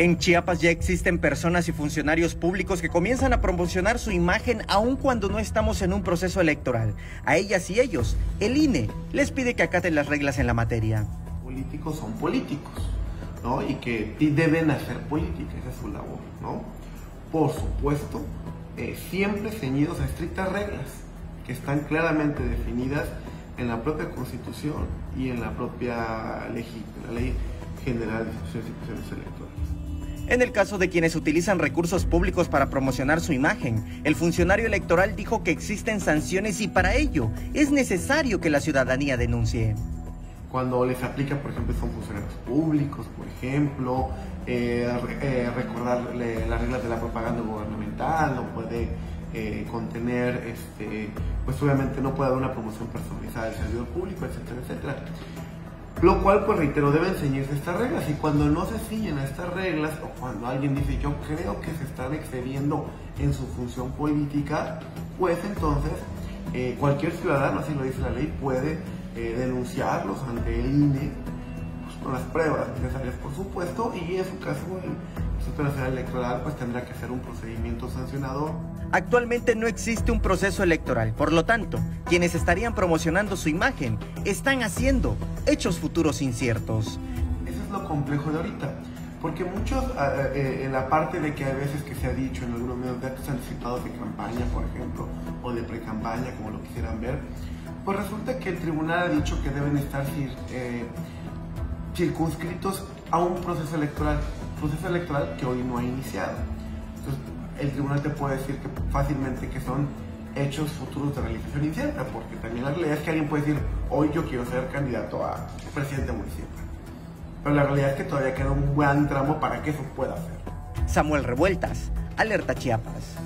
En Chiapas ya existen personas y funcionarios públicos que comienzan a promocionar su imagen aun cuando no estamos en un proceso electoral. A ellas y ellos, el INE les pide que acaten las reglas en la materia. Políticos son políticos, ¿no? Y que deben hacer política, esa es su labor, ¿no? Por supuesto, eh, siempre ceñidos a estrictas reglas que están claramente definidas en la propia Constitución y en la propia ley, general de instituciones electorales. En el caso de quienes utilizan recursos públicos para promocionar su imagen, el funcionario electoral dijo que existen sanciones y para ello es necesario que la ciudadanía denuncie. Cuando les aplica, por ejemplo, son funcionarios públicos, por ejemplo, eh, eh, recordar las reglas de la propaganda gubernamental, no puede eh, contener, este, pues obviamente no puede haber una promoción personalizada del servidor público, etcétera, etcétera. Lo cual, pues reitero, deben seguirse estas reglas. Y cuando no se siguen estas reglas, o cuando alguien dice yo creo que se están excediendo en su función política, pues entonces eh, cualquier ciudadano, así lo dice la ley, puede eh, denunciarlos ante el INE pues, con las pruebas necesarias, por supuesto, y en su caso el Instituto Electoral pues tendrá que hacer un procedimiento sancionador. Actualmente no existe un proceso electoral, por lo tanto, quienes estarían promocionando su imagen están haciendo hechos futuros inciertos. Eso es lo complejo de ahorita, porque muchos, ah, ah, eh, en la parte de que hay veces que se ha dicho en algunos medios de actos anticipados de campaña, por ejemplo, o de pre-campaña, como lo quisieran ver, pues resulta que el tribunal ha dicho que deben estar eh, circunscritos a un proceso electoral, proceso electoral que hoy no ha iniciado. Entonces, el tribunal te puede decir que fácilmente que son hechos futuros de realización incierta, porque también la realidad es que alguien puede decir, hoy yo quiero ser candidato a presidente municipal. Pero la realidad es que todavía queda un buen tramo para que eso pueda ser. Samuel Revueltas, Alerta Chiapas.